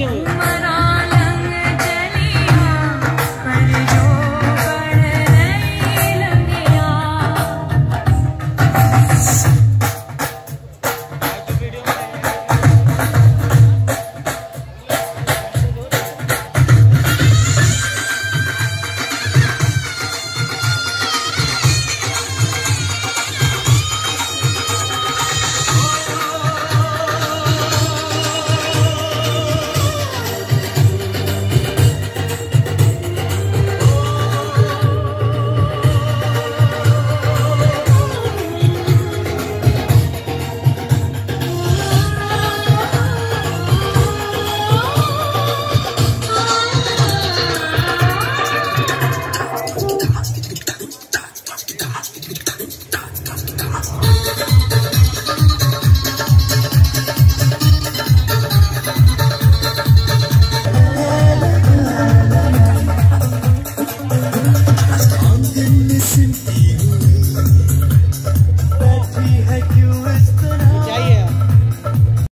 嗯